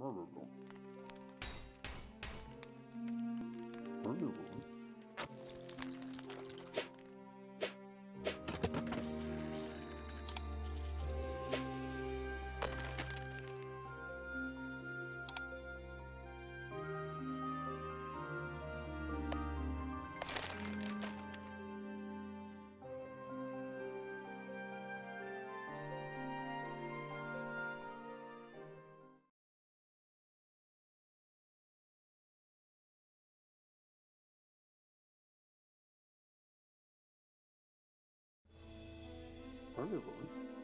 Murderable. Murderable. Murderable.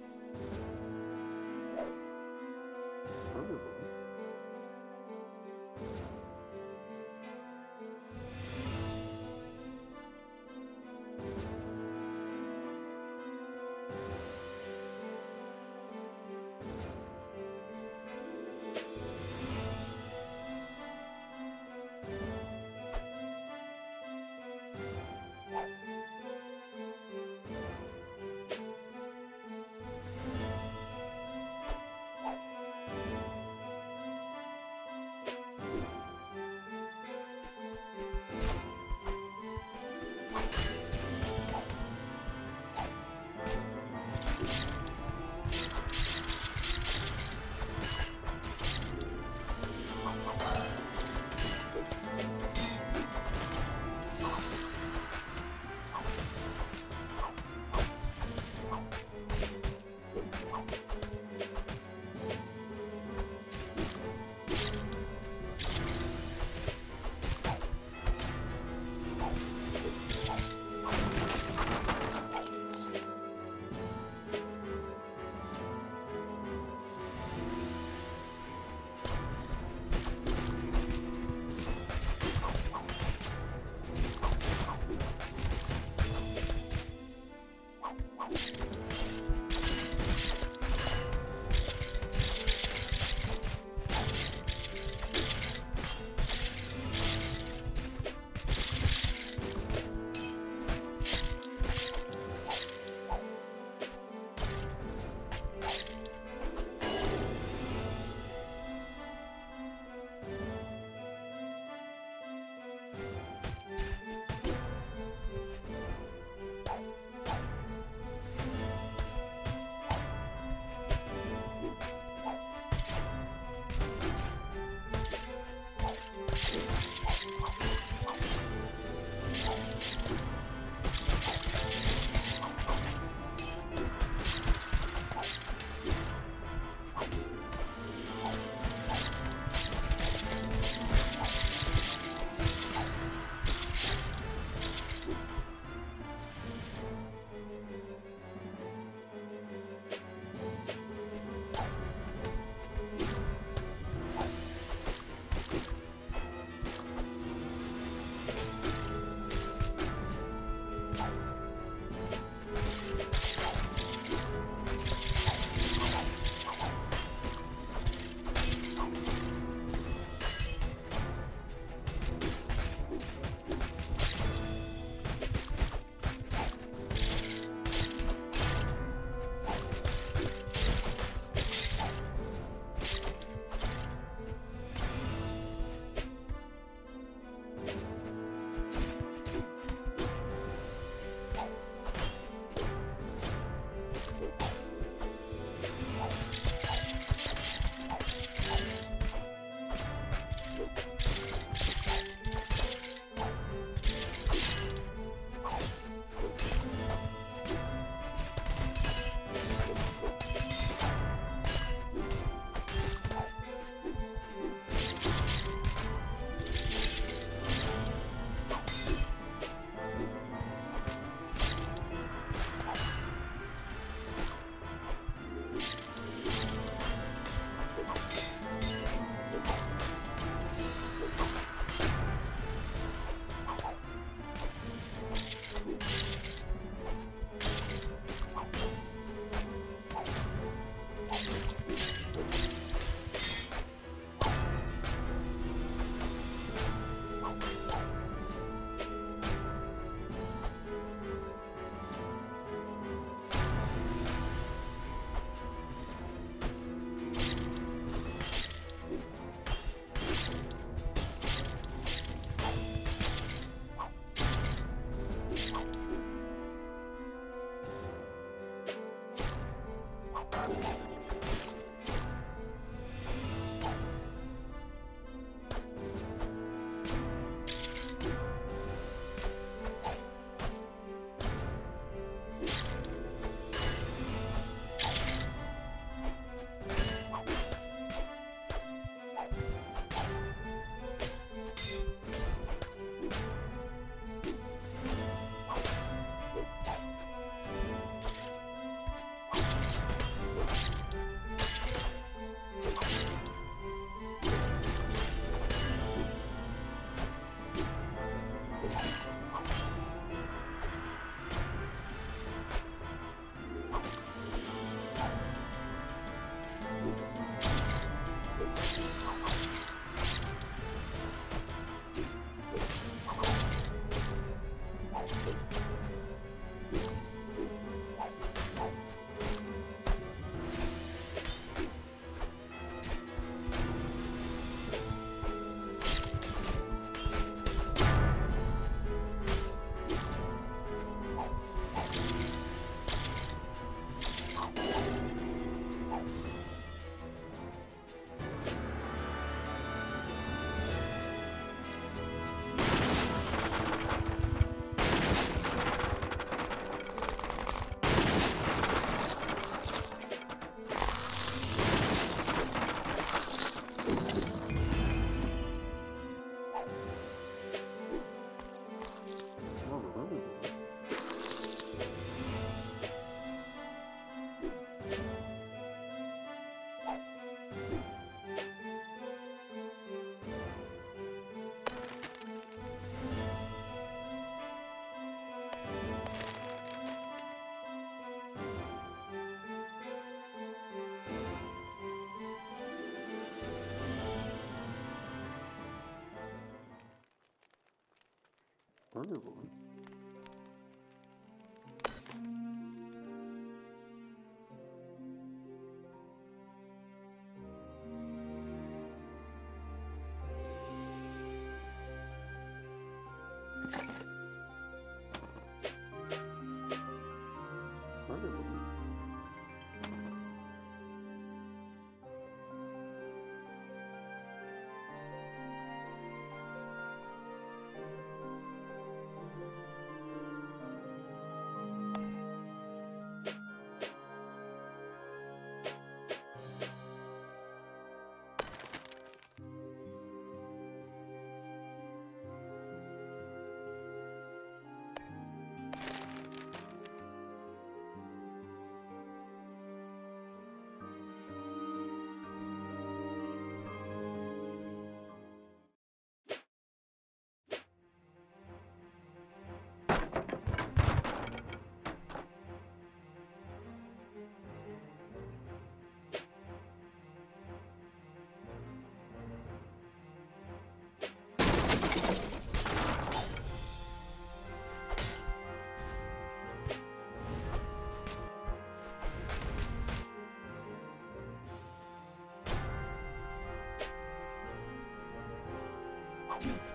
Wonderful. Wonderful.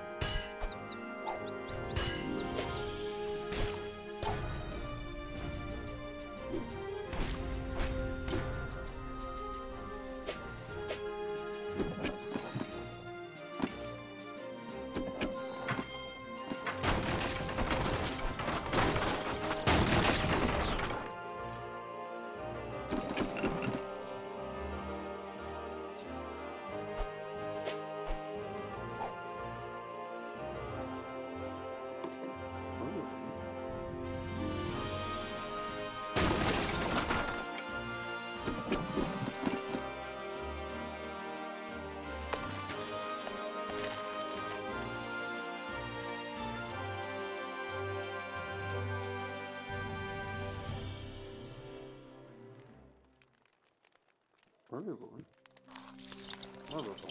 Wonderful. Wonderful. Wonderful.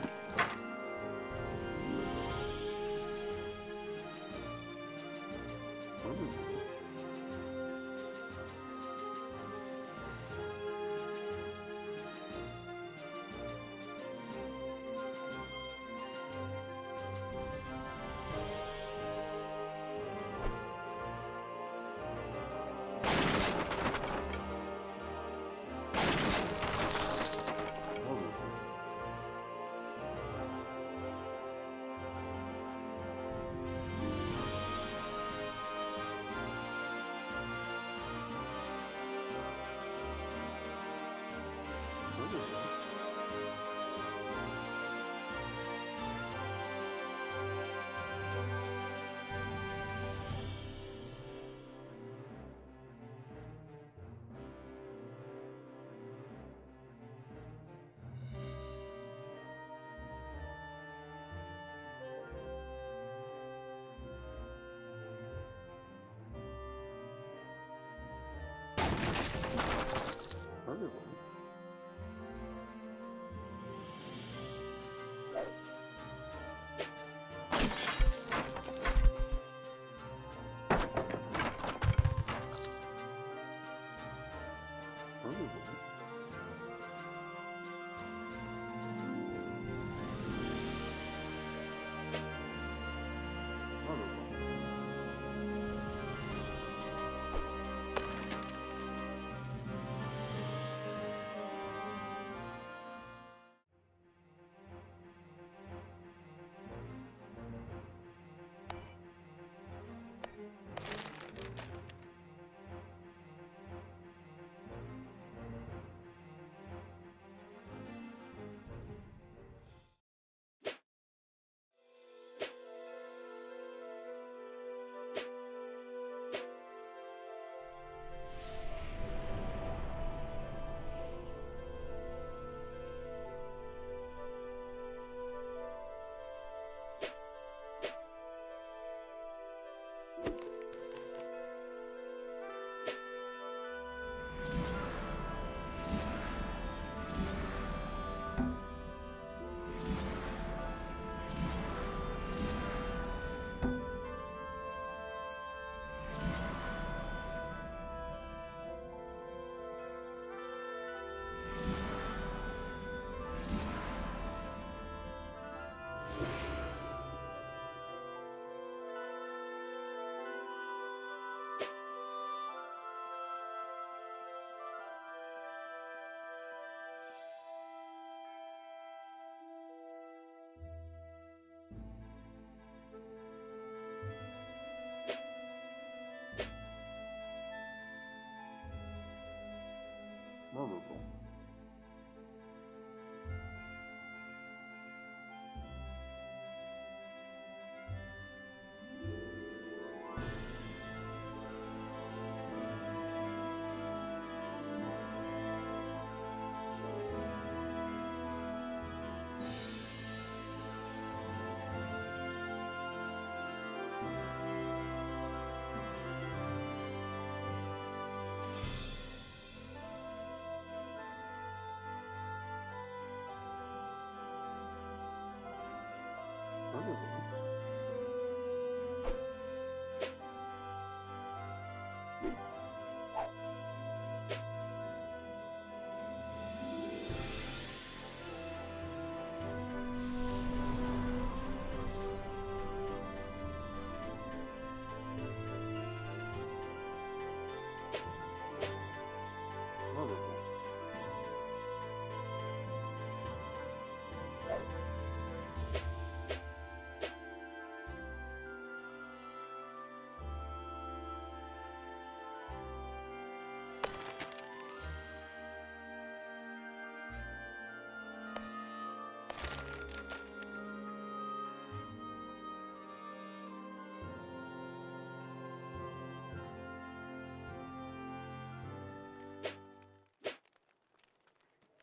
vulnerable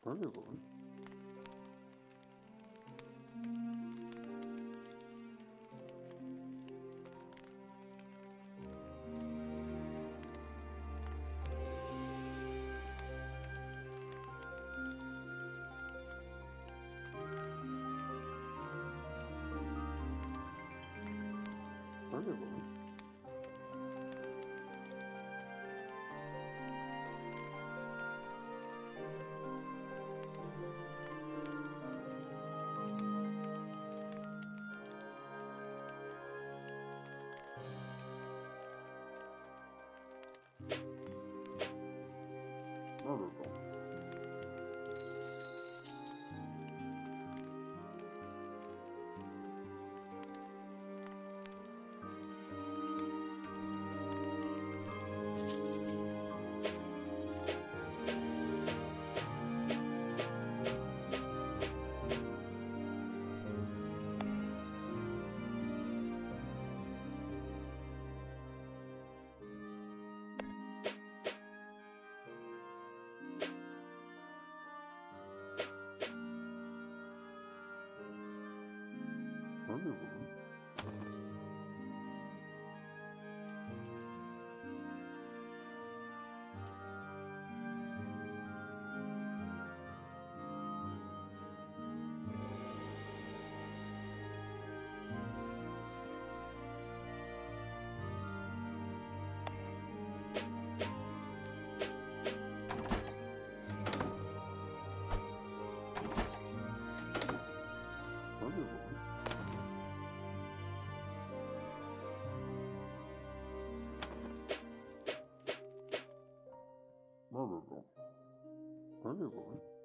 Furthermore murdered them. Anyway.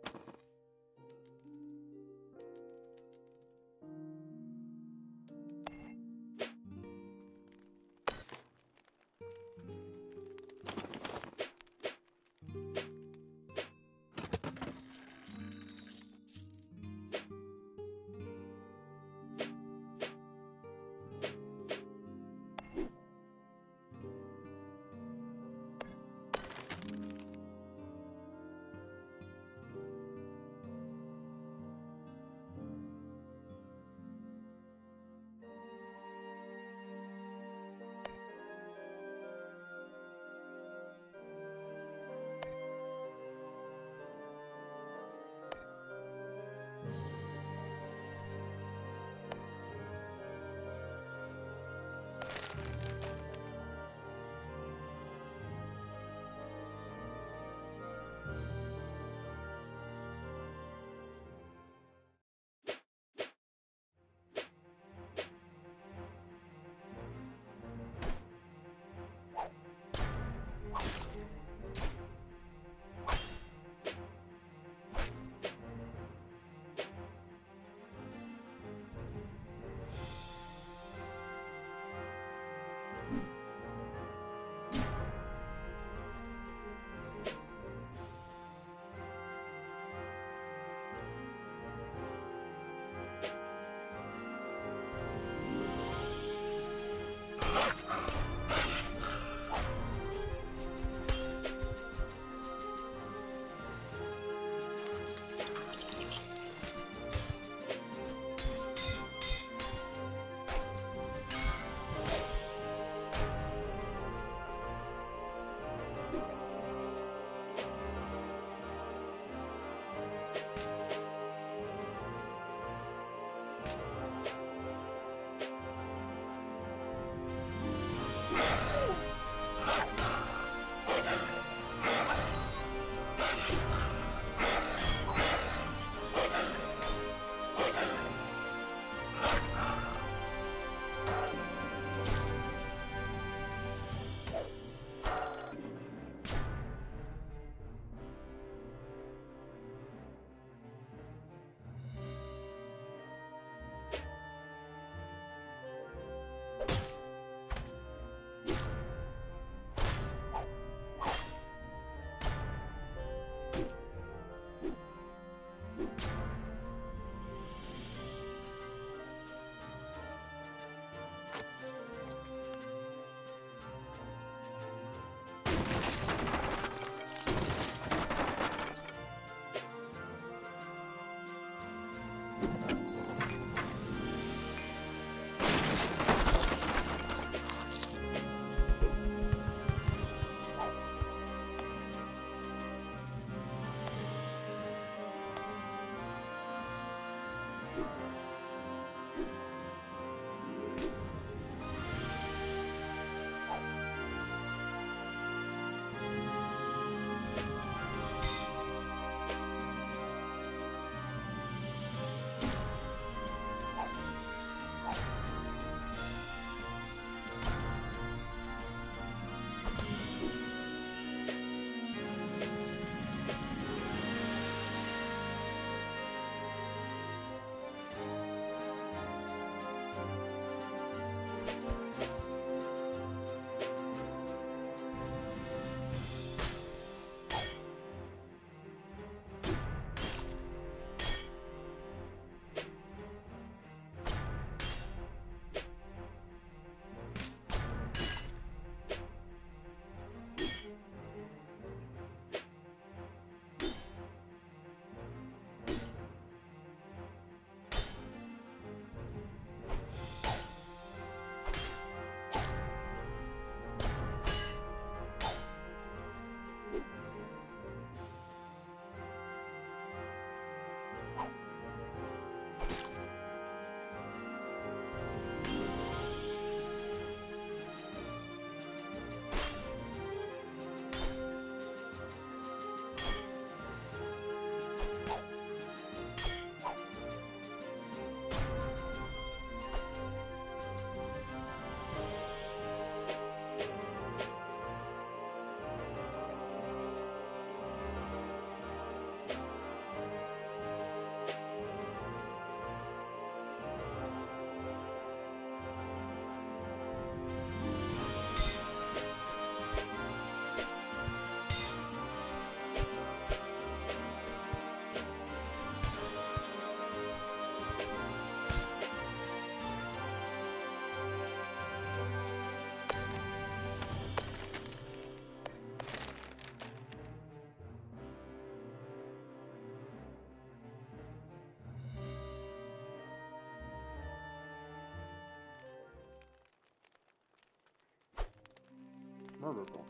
Murderable.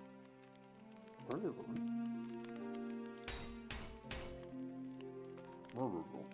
Murderable. Murderable.